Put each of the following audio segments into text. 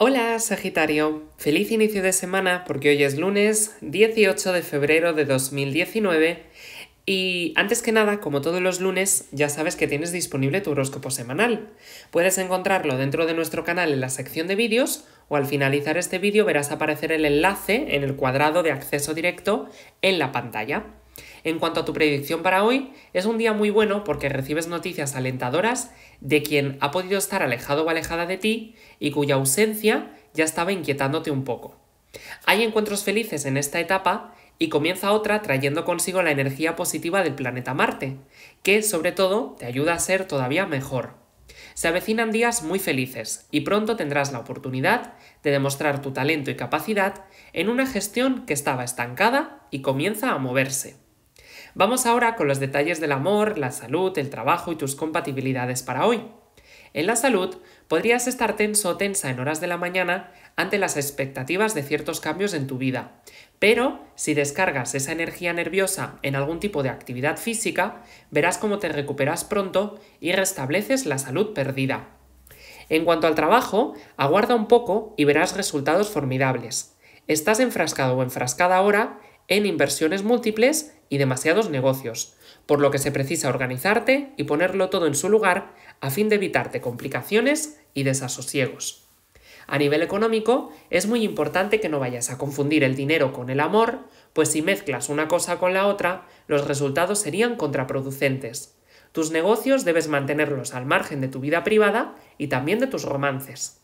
Hola Sagitario, feliz inicio de semana porque hoy es lunes 18 de febrero de 2019 y antes que nada, como todos los lunes, ya sabes que tienes disponible tu horóscopo semanal. Puedes encontrarlo dentro de nuestro canal en la sección de vídeos o al finalizar este vídeo verás aparecer el enlace en el cuadrado de acceso directo en la pantalla. En cuanto a tu predicción para hoy, es un día muy bueno porque recibes noticias alentadoras de quien ha podido estar alejado o alejada de ti y cuya ausencia ya estaba inquietándote un poco. Hay encuentros felices en esta etapa y comienza otra trayendo consigo la energía positiva del planeta Marte, que sobre todo te ayuda a ser todavía mejor. Se avecinan días muy felices y pronto tendrás la oportunidad de demostrar tu talento y capacidad en una gestión que estaba estancada y comienza a moverse. Vamos ahora con los detalles del amor, la salud, el trabajo y tus compatibilidades para hoy. En la salud, podrías estar tenso o tensa en horas de la mañana ante las expectativas de ciertos cambios en tu vida, pero si descargas esa energía nerviosa en algún tipo de actividad física, verás cómo te recuperas pronto y restableces la salud perdida. En cuanto al trabajo, aguarda un poco y verás resultados formidables. Estás enfrascado o enfrascada ahora en inversiones múltiples y demasiados negocios, por lo que se precisa organizarte y ponerlo todo en su lugar a fin de evitarte complicaciones y desasosiegos. A nivel económico, es muy importante que no vayas a confundir el dinero con el amor, pues si mezclas una cosa con la otra, los resultados serían contraproducentes. Tus negocios debes mantenerlos al margen de tu vida privada y también de tus romances.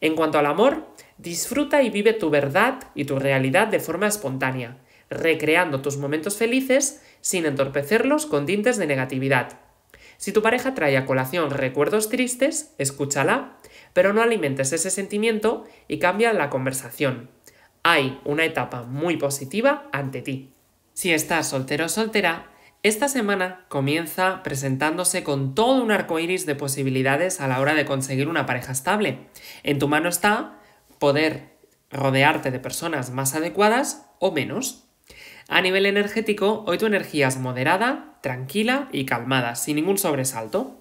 En cuanto al amor, disfruta y vive tu verdad y tu realidad de forma espontánea, recreando tus momentos felices sin entorpecerlos con tintes de negatividad. Si tu pareja trae a colación recuerdos tristes, escúchala, pero no alimentes ese sentimiento y cambia la conversación. Hay una etapa muy positiva ante ti. Si estás soltero o soltera, esta semana comienza presentándose con todo un arco iris de posibilidades a la hora de conseguir una pareja estable. En tu mano está poder rodearte de personas más adecuadas o menos. A nivel energético, hoy tu energía es moderada, tranquila y calmada, sin ningún sobresalto.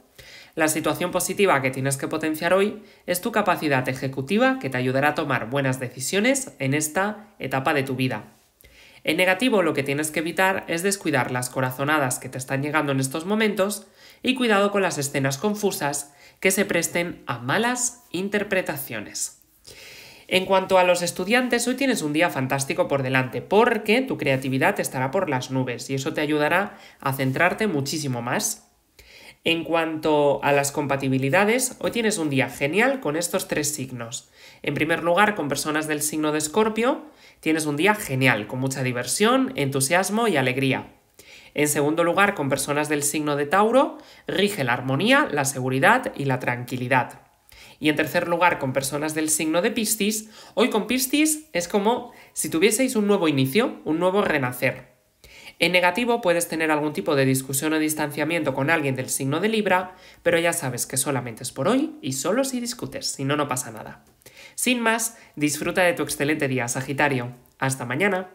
La situación positiva que tienes que potenciar hoy es tu capacidad ejecutiva que te ayudará a tomar buenas decisiones en esta etapa de tu vida. En negativo, lo que tienes que evitar es descuidar las corazonadas que te están llegando en estos momentos y cuidado con las escenas confusas que se presten a malas interpretaciones. En cuanto a los estudiantes, hoy tienes un día fantástico por delante porque tu creatividad estará por las nubes y eso te ayudará a centrarte muchísimo más. En cuanto a las compatibilidades, hoy tienes un día genial con estos tres signos. En primer lugar, con personas del signo de Escorpio, tienes un día genial, con mucha diversión, entusiasmo y alegría. En segundo lugar, con personas del signo de Tauro, rige la armonía, la seguridad y la tranquilidad. Y en tercer lugar, con personas del signo de Piscis, hoy con Piscis es como si tuvieseis un nuevo inicio, un nuevo renacer. En negativo puedes tener algún tipo de discusión o distanciamiento con alguien del signo de Libra, pero ya sabes que solamente es por hoy y solo si discutes, si no, no pasa nada. Sin más, disfruta de tu excelente día, Sagitario. Hasta mañana.